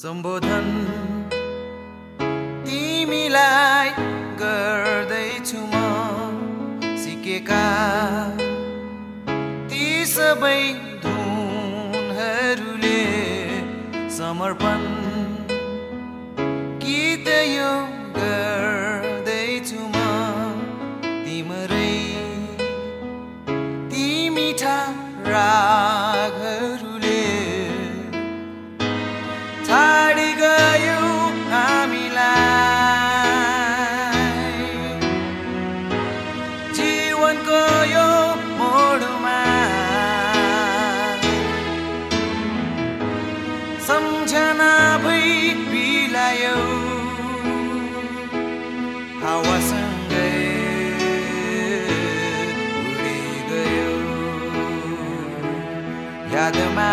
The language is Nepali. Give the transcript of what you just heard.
सम्बोधन तिमीलाई गर्दैछु म सिकेका ती सबै धुनहरूले समर्पण गीत यो गर्दैछु म तिम्रै ती मिठा सम्झना भई बिलायो हावासँगै उडी गयो यादमा